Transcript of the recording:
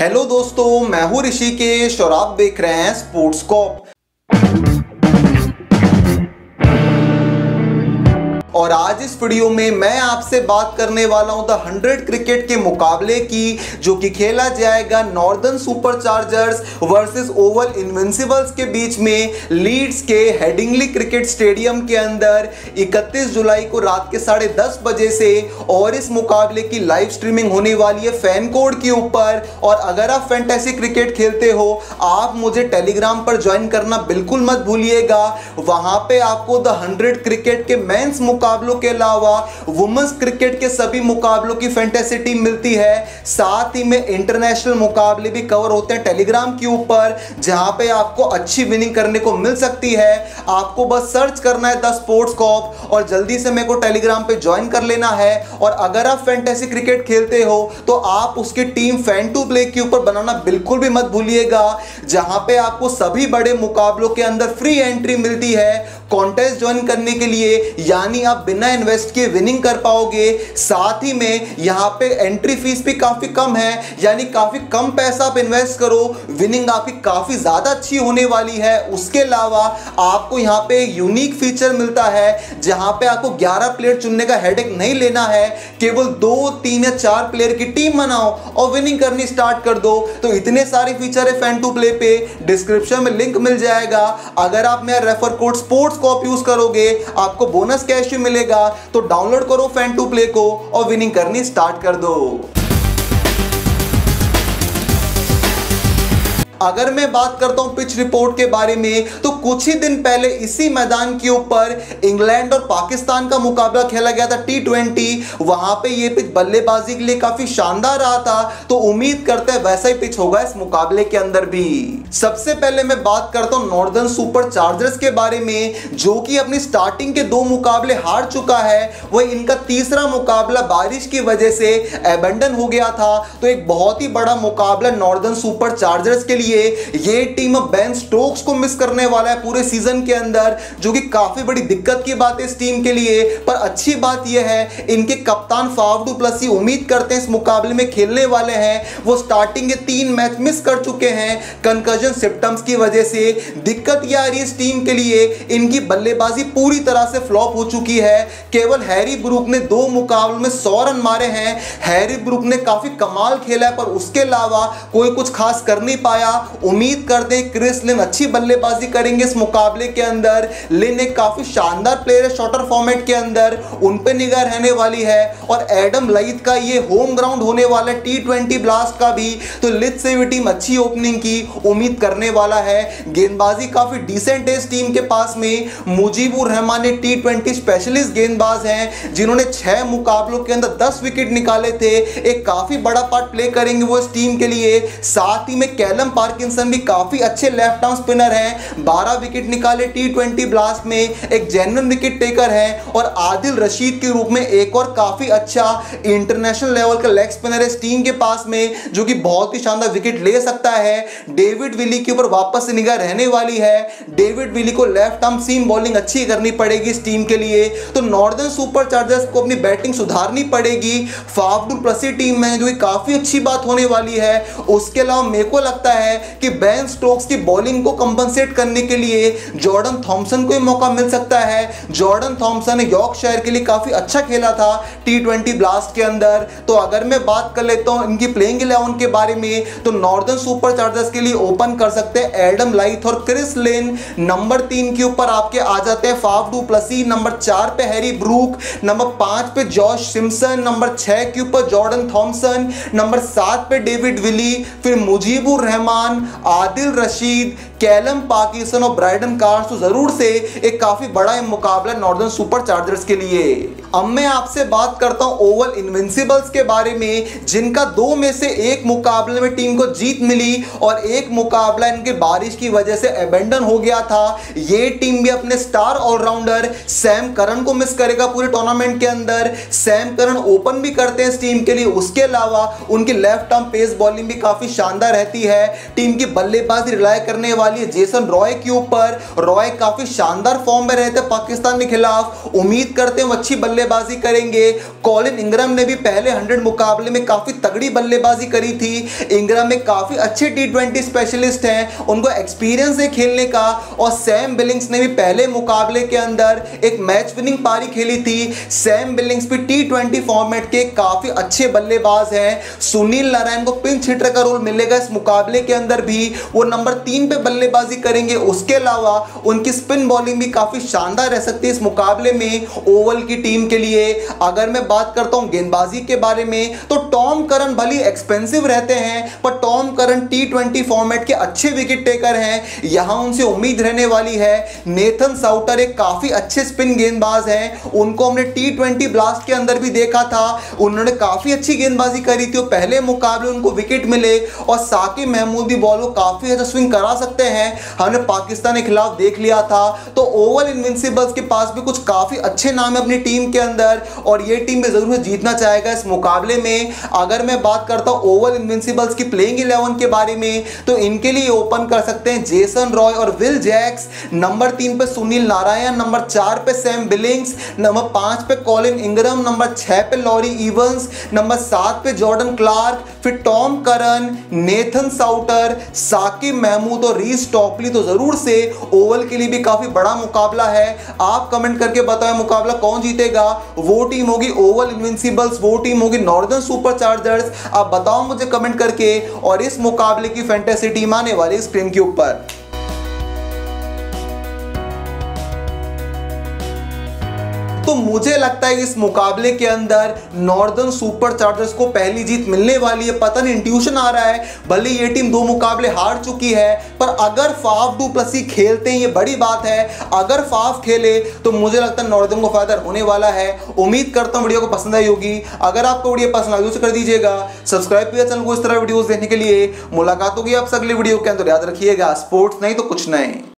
Hello दोस्तों मैं हूँ ऋषि के आप देख रहे हैं स्पोर्ट्स कॉप और आज इस वीडियो में मैं आपसे बात करने वाला हूँ द हंड्रेड क्रिकेट के मुकाबले की, जो कि खेला जाएगा Northern Superchargers versus Oval Invincibles के बीच में लीड्स के हेडिंगली क्रिकेट स्टेडियम के अंदर 31 जुलाई को रात के साढ़े दस बजे से और इस मुकाबले की लाइव स्ट्रीमिंग होने वाली है फ़ैन कोड के ऊपर। और अगर आप फैंटेसी क्रिकेट खेलते हो, आप मुझे टेलीग्राम पर ज्वाइन करना बिल्कुल मत भूलिएगा। वहाँ पे आपको द हंड्रेड क्रिकेट के मेंस मुकाबले मुकाबलों के अलावा वुमेन्स क्रिकेट के सभी मुकाबलों की फैंटेसी टीम मिलती है। साथ ही में इंटरनेशनल मुकाबले भी कवर होते हैं टेलीग्राम के ऊपर, जहाँ पे आपको अच्छी विनिंग करने को मिल सकती है। आपको बस सर्च करना है द स्पोर्ट्स कॉप और जल्दी से मेरे को टेलीग्राम पे ज्वाइन कर लेना है। और अगर आप फैंटेसी क्रिकेट खेलते हो तो आप उसकी टीम फ़ैन टू प्ले के ऊपर बनाना बिल्कुल भी मत भूलिएगा, जहाँ पे आपको सभी बड़े मुकाबलों के अंदर फ्री एंट्री मिलती है। कॉन्टेस्ट ज्वाइन करने के लिए, यानी आप बिना इन्वेस्ट किए विनिंग कर पाओगे। साथ ही में यहाँ पे एंट्री फ़ीस भी काफ़ी कम है, यानी काफ़ी कम पैसा आप इन्वेस्ट करो। विनिंग आपकी काफ़ी ज़्यादा अच्छी होने वाली है। उसके अलावा आपको यहाँ पे यूनिक फीचर मिलता है, जहाँ पे आपको 11 प्लेयर चुनने का हेडेक नहीं लेना है। केवल दो, तीन या चार प्लेयर की टीम बनाओ और विनिंग करनी स्टार्ट कर दो। तो इतने सारे फीचर है फ़ैन टू प्ले पे। डिस्क्रिप्शन में लिंक मिल जाएगा। अगर आप मेरा रेफर कोड स्पोर्ट्स को आप यूज़ करोगे, आपको बोनस कैश भी मिलेगा तो डाउनलोड करो फ़ैन टू प्ले को और विनिंग करनी स्टार्ट कर दो। अगर मैं बात करता हूँ पिच रिपोर्ट के बारे में तो कुछ ही दिन पहले इसी मैदान के ऊपर इंग्लैंड और पाकिस्तान का मुकाबला खेला गया था टी ट्वेंटी वहाँ पे ये पिच बल्लेबाजी के लिए काफ़ी शानदार रहा था तो उम्मीद करते हैं वैसा ही पिच होगा इस मुकाबले के अंदर भी। सबसे पहले मैं बात करता हूँ नॉर्दर्न सुपर चार्जर्स के बारे में, जो कि अपनी स्टार्टिंग के दो मुकाबले हार चुका है। वह इनका तीसरा मुकाबला बारिश की वजह से एबेंडन हो गया था। तो एक बहुत ही बड़ा मुकाबला नॉर्दर्न सुपर चार्जर्स के लिए लिए ये टीम बेन स्टोक्स को मिस करने वाला है पूरे सीज़न के अंदर, जो कि काफ़ी बड़ी दिक्कत की बात है इस टीम के लिए। पर अच्छी बात यह है, इनके कप्तान फावडू प्लस उम्मीद करते हैं इस मुकाबले में खेलने वाले हैं। वो स्टार्टिंग के तीन मैच मिस कर चुके हैं कंकजन सिम्टम्स की वजह से। दिक्कत यह आ रही है इस टीम के लिए, इनकी बल्लेबाजी पूरी तरह से फ्लॉप हो चुकी है। केवल हैरी ब्रुक ने दो मुकाबलों में सौ रन मारे हैं। हैरी ब्रुक ने काफ़ी कमाल खेला है, पर उसके अलावा कोई कुछ खास कर नहीं पाया। उम्मीद करते हैं क्रिस लिन अच्छी बल्लेबाजी करेंगे इस मुकाबले के अंदर। लिन एक काफ़ी शानदार प्लेयर है शॉर्टर फॉर्मेट के अंदर। उन पे निगाह रहने वाली है और एडम लईत का ये होम ग्राउंड होने वाला है टी ब्लास्ट का भी। तो लिथ से भी टीम अच्छी ओपनिंग की उम्मीद करने वाला है। गेंदबाजी काफ़ी डिसेंट है इस टीम के पास में। मुजीबुर रहमान ने टी ट्वेंटी स्पेशलिस्ट गेंदबाज हैं, जिन्होंने छह मुकाबलों के अंदर दस विकेट निकाले थे। एक काफ़ी बड़ा पार्ट प्ले करेंगे वो इस टीम के लिए। साथ ही में कैलम पार्क पार्किंसन भी काफ़ी अच्छे लेफ़्ट आर्म स्पिनर हैं। 12 विकेट निकाले टी ट्वेंटी ब्लास्ट में, एक जेनवन विकेट टेकर है और आदिल रशीद के रूप में एक और काफ़ी अच्छा इंटरनेशनल लेवल का लेग स्पिनर है टीम के पास में, जो कि बहुत ही शानदार विकेट ले सकता है। डेविड विली के ऊपर वापस से निगाह रहने वाली है। डेविड विली को लेफ़्ट आर्म सीम बॉलिंग अच्छी करनी पड़ेगी इस टीम के लिए। तो नॉर्दर्न सुपर चार्जर्स को अपनी बैटिंग सुधारनी पड़ेगी। फाफडुल प्रसी टीम में जो कि काफ़ी अच्छी बात होने वाली है। उसके अलावा मेरे को लगता है कि बैन स्टोक्स की बॉलिंग को कंपनसेट करने के लिए जॉर्डन थॉमसन को मौका मिल सकता है। जॉर्डन थॉमसन यॉर्क शहर के लिए काफ़ी अच्छा खेला था टी ब्लास्ट के अंदर। तो अगर मैं बात कर लेता हूँ इनकी प्लेइंग इलेवन के बारे में तो नॉर्दर्न सुपर चार्जर्स के लिए ओपन कर सकते हैं एडम लाइथ और क्रिस लेन नंबर तीन के ऊपर आपके आ जाते हैं। फाफ डू प्लसी नंबर चार पे हैरी ब्रूक नंबर पाँच पे जॉश सिम्सन नंबर छह के ऊपर जॉर्डन थॉमसन नंबर सात पे डेविड विली फिर मुजीबुर रहमान खान, आदिल रशीद, कैलम पाकिस्तान और ब्राइडन कार्स तो ज़रूर से एक काफ़ी बड़ा मुकाबला नॉर्दर्न सुपर चार्जर्स के लिए। अब मैं आपसे बात करता हूँ ओवल इनविंसिबल्स के बारे में, जिनका दो में से एक मुकाबले में टीम को जीत मिली और एक मुकाबला इनके बारिश की वजह से एबेंडन हो गया था। ये टीम भी अपने स्टार ऑलराउंडर सैम करन को मिस करेगा पूरे टूर्नामेंट के अंदर। सैम करन ओपन भी करते हैं इस टीम के लिए। उसके अलावा उनकी लेफ़्ट आर्म पेस बॉलिंग भी काफ़ी शानदार रहती है। टीम की बल्लेबाजी रिलाय करने वाली है जेसन रॉय के ऊपर। रॉय काफ़ी शानदार फॉर्म में रहते पाकिस्तान के खिलाफ। उम्मीद करते हैं अच्छी बल्लेबाजी करेंगे। कॉलिन इंग्रम ने भी पहले हंड्रेड मुकाबले में काफ़ी तगड़ी बल्लेबाजी करी थी। इंग्रम में काफ़ी अच्छे टी स्पेशलिस्ट हैं। उनको एक्सपीरियंस है खेलने का। और सैम बिलिंग्स ने भी पहले मुकाबले के अंदर एक मैच विनिंग पारी खेली थी। सैम बिलिंग्स भी टी ट्वेंटी फॉर्मेट के काफ़ी अच्छे बल्लेबाज हैं। सुनील नारायण को पिंच हिटर का रोल मिलेगा इस मुकाबले के अंदर भी वो नंबर तीन पे बल्लेबाजी करेंगे। उसके अलावा उनकी स्पिन बॉलिंग भी काफ़ी शानदार रह सकती है इस मुकाबले में ओवल की टीम के लिए। अगर मैं बात करता हूँ गेंदबाजी के बारे में तो टॉम करन भली एक्सपेंसिव रहते हैं, पर टॉम करन टी फॉर्मेट के अच्छे विकेट टेकर हैं। यहाँ उनसे उम्मीद रहने वाली है। नेथन साउटर एक काफ़ी अच्छे स्पिन गेंदबाज हैं। उनको हमने टी ट्वेंटी ब्लास्ट के अंदर भी देखा था। उन्होंने काफ़ी अच्छी गेंदबाजी करी थी पहले मुकाबले उनको विकेट मिले। और साकिब महमूद भी बॉल को काफ़ी अच्छा स्विंग करा सकते हैं। हमने पाकिस्तान के खिलाफ देख लिया था। तो ओवल इनविंसिबल्स के पास भी कुछ काफ़ी अच्छे नाम है अपनी टीम के अंदर और ये टीम भी ज़रूर जीतना चाहेगा इस मुकाबले में। अगर मैं बात करता हूँ ओवल इनविंसिबल्स की प्लेइंग इलेवन के बारे में तो इनके लिए ओपन कर सकते हैं जेसन रॉय और विल जैक्स नंबर तीन पे सुनील नारायण, नंबर चार पे सैम बिलिंग्स नंबर पाँच पे कॉलिन इंग्रम नंबर छह पे लॉरी इवंस नंबर सात पे जॉर्डन क्लार्क फिर Tom Curran Nathan Souter Saqib Mahmood और रीस टॉपली तो ज़रूर से ओवल के लिए भी काफ़ी बड़ा मुकाबला है। आप कमेंट करके बताएँ मुकाबला कौन जीतेगा। वो टीम होगी ओवल इनविंसिबल्स, वो टीम होगी नॉर्दर्न सुपर चार्जर्स आप बताओ मुझे कमेंट करके और इस मुकाबले की फैंटेसी टीम आने वाली स्क्रीन के ऊपर। तो मुझे लगता है इस मुकाबले के अंदर नॉर्दर्न सुपर चार्जर्स को पहली जीत मिलने वाली है। पता नहीं इंट्यूशन आ रहा है, भले ये टीम दो मुकाबले हार चुकी है, पर अगर फाफ डू प्लसी खेलते हैं, ये बड़ी बात है। अगर फाफ खेले तो मुझे लगता है नॉर्दर्न को फ़ायदा होने वाला है। उम्मीद करता हूँ वीडियो को पसंद आई होगी। अगर आपको वीडियो पसंद आई कर दीजिएगा। सब्सक्राइब किया चैनल को इस तरह वीडियोस देखने के लिए। मुलाकात होगी आपसे अगले वीडियो के अंदर। याद रखिएगा, स्पोर्ट्स नहीं तो कुछ नहीं।